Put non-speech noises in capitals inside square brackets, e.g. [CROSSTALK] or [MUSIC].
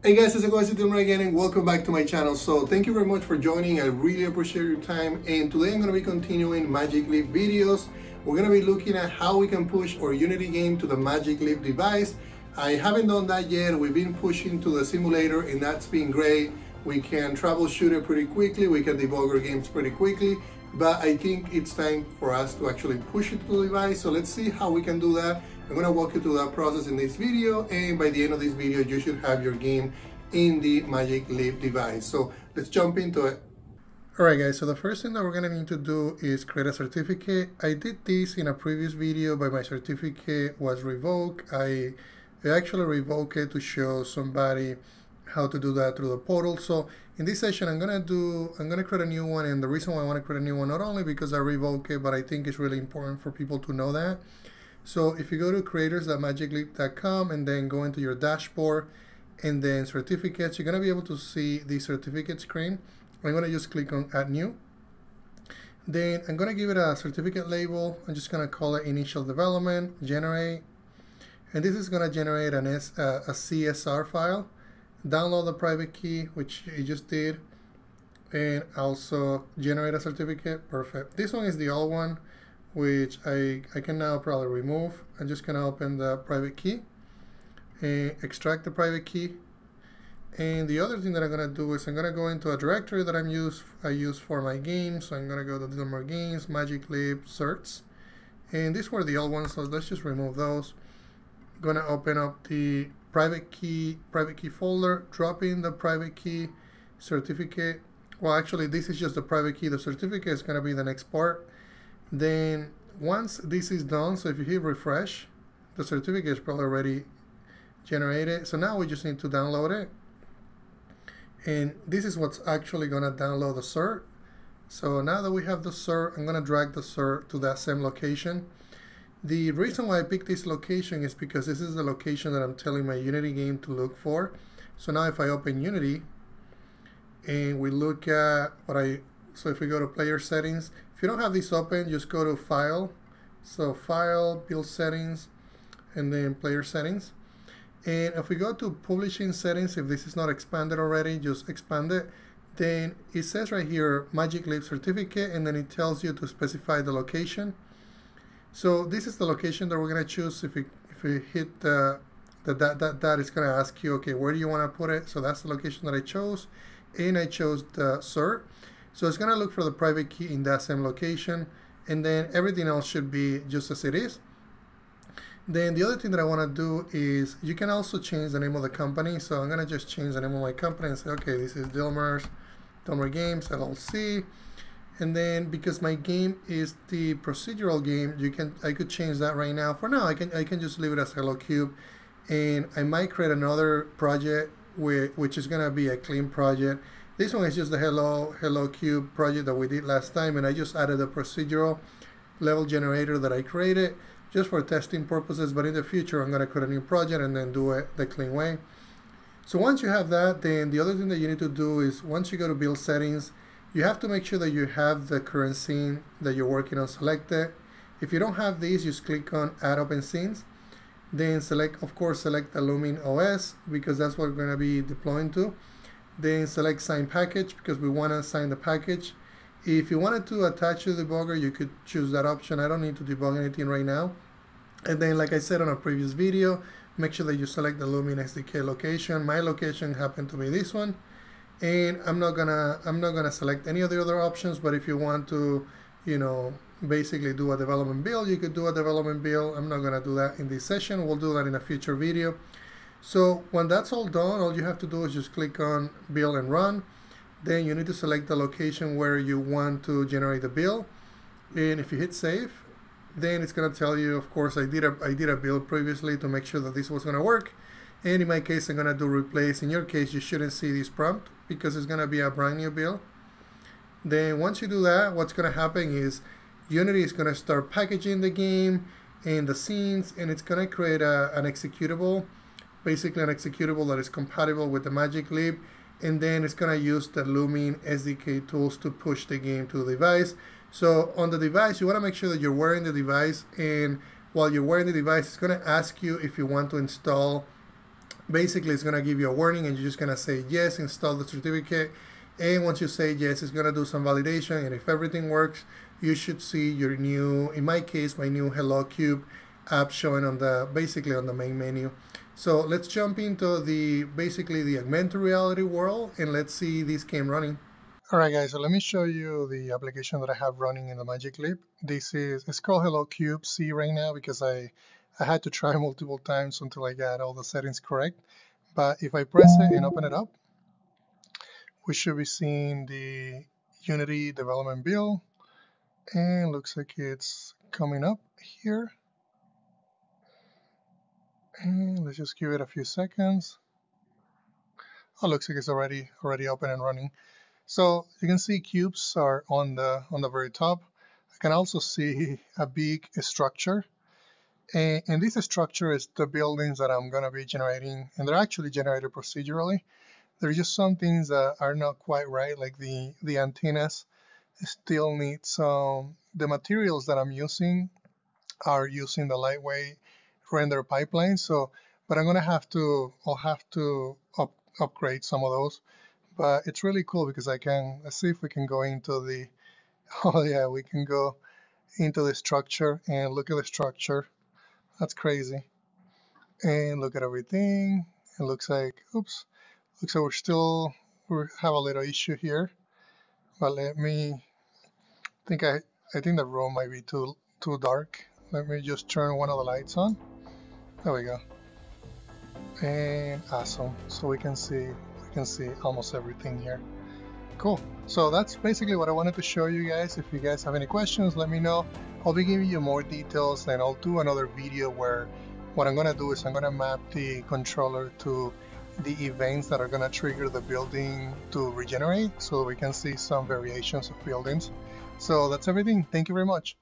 Hey guys, it's Agosi Dilmer again and welcome back to my channel. So thank you very much for joining. I really appreciate your time and today I'm going to be continuing Magic Leap videos. We're going to be looking at how we can push our Unity game to the Magic Leap device. I haven't done that yet. We've been pushing to the simulator and that's been great. We can troubleshoot it pretty quickly. We can debug our games pretty quickly but I think it's time for us to actually push it to the device. So let's see how we can do that. I'm gonna walk you through that process in this video and by the end of this video, you should have your game in the Magic Leap device. So let's jump into it. Alright guys, so the first thing that we're gonna need to do is create a certificate. I did this in a previous video, but my certificate was revoked. I actually revoked it to show somebody how to do that through the portal. So in this session, I'm gonna do, I'm gonna create a new one. And the reason why I wanna create a new one, not only because I revoke it, but I think it's really important for people to know that. So if you go to creators.magicleap.com and then go into your dashboard and then certificates, you're gonna be able to see the certificate screen. I'm gonna just click on add new. Then I'm gonna give it a certificate label. I'm just gonna call it initial development, generate. And this is gonna generate an S, uh, a CSR file download the private key, which you just did, and also generate a certificate. Perfect. This one is the old one, which I, I can now probably remove. I'm just gonna open the private key and extract the private key. And the other thing that I'm gonna do is I'm gonna go into a directory that I'm use I use for my games. So I'm gonna go to Dilmer Games, Magic Leap, Certs. And these were the old ones, so let's just remove those. I'm gonna open up the private key private key folder drop in the private key certificate well actually this is just the private key the certificate is to be the next part then once this is done so if you hit refresh the certificate is probably already generated. So now we just need to download it. And this is what's actually going to download the cert. So now that we have the cert I'm going to drag the cert to that same location. The reason why I picked this location is because this is the location that I'm telling my Unity game to look for. So now if I open Unity and we look at what I, so if we go to player settings, if you don't have this open, just go to file. So file, build settings, and then player settings. And if we go to publishing settings, if this is not expanded already, just expand it. Then it says right here, Magic Leap certificate, and then it tells you to specify the location. So this is the location that we're going to choose. If we, if we hit the, the that, that, that is going to ask you, okay, where do you want to put it? So that's the location that I chose. And I chose the cert. So it's going to look for the private key in that same location. And then everything else should be just as it is. Then the other thing that I want to do is you can also change the name of the company. So I'm going to just change the name of my company and say, okay, this is Dilmer's, Dilmer Games LLC and then because my game is the procedural game you can I could change that right now for now I can I can just leave it as Hello Cube and I might create another project which is gonna be a clean project this one is just the Hello Hello Cube project that we did last time and I just added a procedural level generator that I created just for testing purposes but in the future I'm gonna create a new project and then do it the clean way so once you have that then the other thing that you need to do is once you go to build settings you have to make sure that you have the current scene that you're working on selected. If you don't have these, just click on Add Open Scenes. Then select, of course, select the Lumin OS because that's what we're going to be deploying to. Then select Sign Package because we want to sign the package. If you wanted to attach to the debugger, you could choose that option. I don't need to debug anything right now. And then, like I said on a previous video, make sure that you select the Lumin SDK location. My location happened to be this one and I'm not gonna I'm not gonna select any of the other options but if you want to you know basically do a development build you could do a development build I'm not gonna do that in this session we'll do that in a future video so when that's all done all you have to do is just click on build and run. Then you need to select the location where you want to generate the build. And if you hit save then it's gonna tell you of course I did a I did a build previously to make sure that this was gonna work. And in my case I'm gonna do replace. In your case you shouldn't see this prompt because it's gonna be a brand new build. Then once you do that what's gonna happen is Unity is gonna start packaging the game and the scenes and it's gonna create a, an executable basically an executable that is compatible with the Magic Leap and then it's gonna use the Lumin SDK tools to push the game to the device so on the device you want to make sure that you're wearing the device and while you're wearing the device it's going to ask you if you want to install basically it's going to give you a warning and you're just going to say yes, install the certificate. And once you say yes, it's going to do some validation. And if everything works, you should see your new, in my case, my new Hello Cube app showing on the, basically on the main menu. So let's jump into the, basically the augmented reality world and let's see this game running. Alright guys, so let me show you the application that I have running in the Magic Leap. This is, it's called Hello Cube C right now because I I had to try [LAUGHS] multiple times until I got all the settings correct. But if I press it and open it up, we should be seeing the Unity development build. And looks like it's coming up here. And let's just give it a few seconds. Oh, looks like it's already already open and running. So you can see cubes are on the on the very top. I can also see a big structure and, and this structure is the buildings that I'm going to be generating, and they're actually generated procedurally. There's just some things that are not quite right, like the, the antennas still need some, the materials that I'm using are using the lightweight render pipeline. So, but I'm to have to, I'll have to up, upgrade some of those. But it's really cool because I can, let's see if we can go into the, [LAUGHS] oh yeah, we can go into the structure and look at the structure that's crazy. And look at everything. It looks like, oops, looks like we're still, we have a little issue here. But let me, think I, I think the room might be too, too dark. Let me just turn one of the lights on. There we go. And awesome. So we can see, we can see almost everything here. Cool. So that's basically what I wanted to show you guys. If you guys have any questions, let me know. I'll be giving you more details and I'll do another video where what I'm going to do is I'm going to map the controller to the events that are going to trigger the building to regenerate so we can see some variations of buildings. So that's everything. Thank you very much.